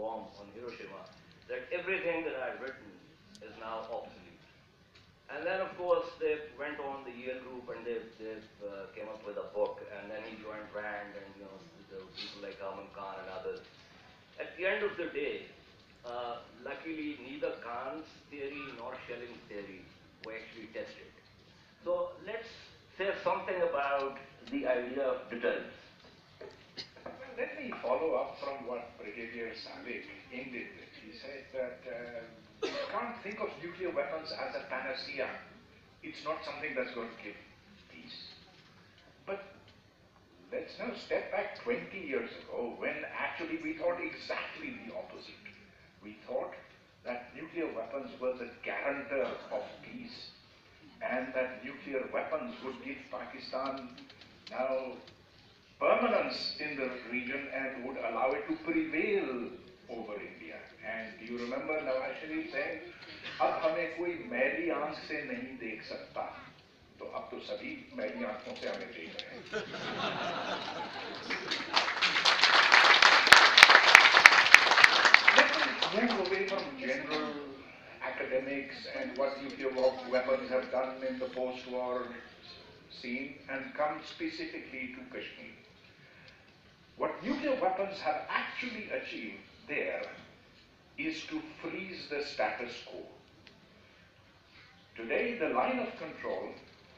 bomb on Hiroshima that everything that I've written is now obsolete. And then, of course, they went on the Yale group and they, they uh, came up with a book. And then he joined Rand and you know people like Herman Kahn and others. At the end of the day, uh, luckily neither Kahn's theory nor Schelling's theory were actually tested. So let's say something about the idea of deterrence. Follow up from what Brigadier Savik ended with. He said that uh, you can't think of nuclear weapons as a panacea. It's not something that's going to give peace. But let's now step back 20 years ago when actually we thought exactly the opposite. We thought that nuclear weapons were the guarantor of peace and that nuclear weapons would give Pakistan now permanence in the region and would allow it to prevail over India. And do you remember Nawaz Sharif saying, अब हमें कोई मैली आंख से नहीं देख सकता तो अब तो सभी मैली आंखों से हमें देख रहे हैं Let me move away from general academics and what nuclear weapons have done in the post-war scene and come specifically to Kashmir. Nuclear weapons have actually achieved there is to freeze the status quo. Today, the line of control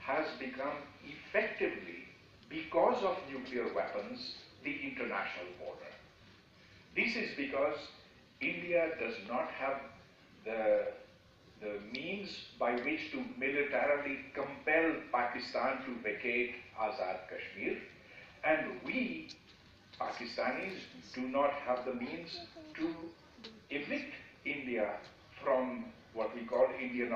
has become effectively, because of nuclear weapons, the international border. This is because India does not have the, the means by which to militarily compel Pakistan to vacate Azad Kashmir, and we, Pakistanis, do not have the means to evict India from what we call Indian